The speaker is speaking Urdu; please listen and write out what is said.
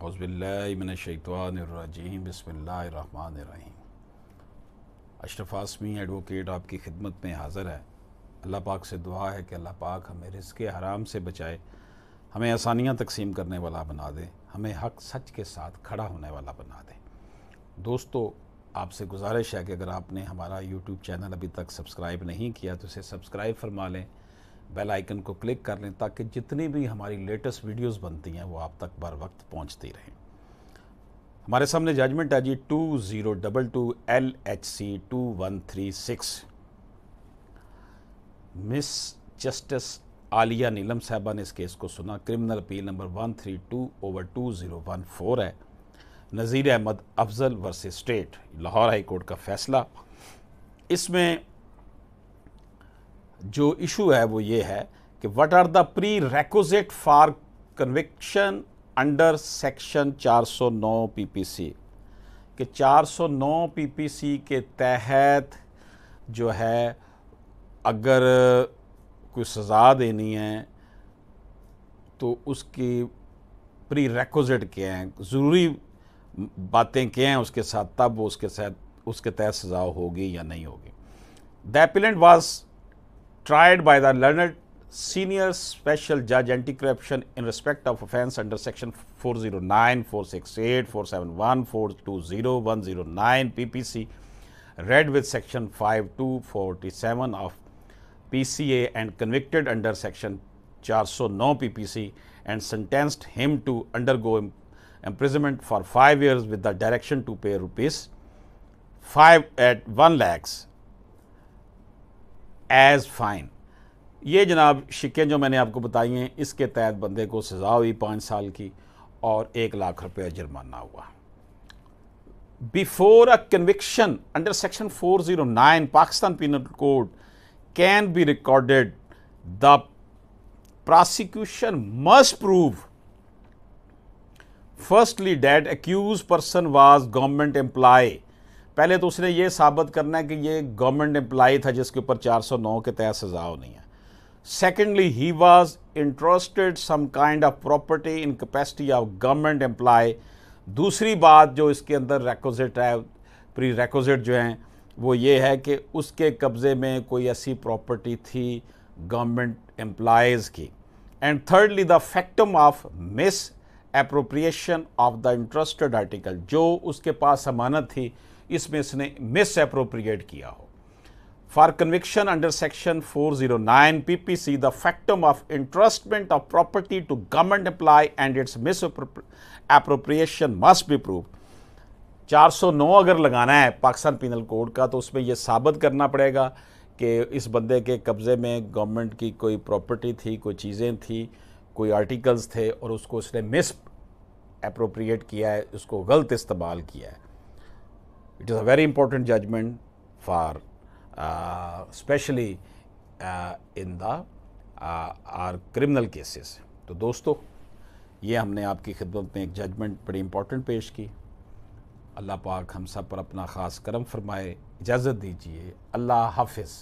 اعوذ باللہ من الشیطان الرجیم، بسم اللہ الرحمن الرحیم۔ اشرف آسمی ایڈوکیٹ آپ کی خدمت میں حاضر ہے۔ اللہ پاک سے دعا ہے کہ اللہ پاک ہمیں رزق حرام سے بچائے، ہمیں آسانیاں تقسیم کرنے والا بنا دے، ہمیں حق سچ کے ساتھ کھڑا ہونے والا بنا دے۔ دوستو، آپ سے گزارش ہے کہ اگر آپ نے ہمارا یوٹیوب چینل ابھی تک سبسکرائب نہیں کیا تو اسے سبسکرائب فرما لیں۔ بیل آئیکن کو کلک کر لیں تاکہ جتنی بھی ہماری لیٹسٹ ویڈیوز بنتی ہیں وہ آپ تک بر وقت پہنچتی رہیں۔ ہمارے سامنے ججمنٹ ہے G two zero double two L H C two one three six miss justice Aliya Neelam sahiba نے اس کیس کو سنا۔ Criminal appeal number one three two over two zero one four ہے۔ Nazir Ahmad Afzal versus state Lahore high court کا فیصلہ۔ اس میں جو ایشو ہے وہ یہ ہے کہ what are the prerequisite for conviction under section چار سو نو پی پی سی کہ چار سو نو پی پی سی کے تحت جو ہے اگر کوئی سزا دینی ہے تو اس کی پری ریکوزٹ کیا ہیں؟ ضروری باتیں کیا ہیں اس کے ساتھ؟ تب وہ اس کے ساتھ اس کے تحت سزا ہوگی یا نہیں ہوگی۔ The appellant was tried by the learned senior special judge anti-corruption in respect of offence under section 409, 468, 471, 420, 109 PPC read with section 5247 of PCA and convicted under section 409 PPC and sentenced him to undergo imprisonment for 5 years with the direction to pay rupees 5 at 1 lakhs. As fine. یہ جناب شکیں جو میں نے آپ کو بتائی ہیں، اس کے تحت بندے کو سزا ہوئی پانچ سال کی اور ایک لاکھ روپے جرمانہ ہوا۔ Before a conviction under section four zero nine Pakistan penal code can be recorded the prosecution must prove firstly that accused person was government employee پہلے تو اس نے یہ ثابت کرنا ہے کہ یہ گورنمنٹ امپلائی تھا جس کے اوپر چار سو نو کے تحت سزا ہونی ہے۔ Secondly he was interested some kind of property in capacity of government employee دوسری بات جو اس کے اندر ریکوزٹ ہے پری ریکوزٹ جو ہیں، وہ یہ ہے کہ اس کے قبضے میں کوئی ایسی پراپرٹی تھی گورنمنٹ امپلائیز کی۔ And thirdly the factum of misappropriation of the interested article جو اس کے پاس امانت تھی۔ اس میں اس نے مس اپروپریٹ کیا ہو۔ For conviction under section four zero nine P P C the factum of entrustment of property to government employee and its misappropriation must be prove چار سو نو اگر لگانا ہے پاکستان پینل کوڈ کا، تو اس میں یہ ثابت کرنا پڑے گا کہ اس بندے کے قبضے میں گورنمنٹ کی کوئی پراپرٹی تھی، کوئی چیزیں تھیں کوئی آرٹیکلز تھے اور اس کو اس نے مس اپروپریٹ کیا ہے، اس کو غلط استعمال کیا ہے۔ It is a very important judgment for especially in the are criminal cases تو دوستو یہ ہم نے آپ کی خدمت میں ایک ججمنٹ بڑی امپورٹنٹ پیش کی اللہ پاک ہم سب پر اپنا خاص کرم فرمائے اجازت دیجیے اللہ حافظ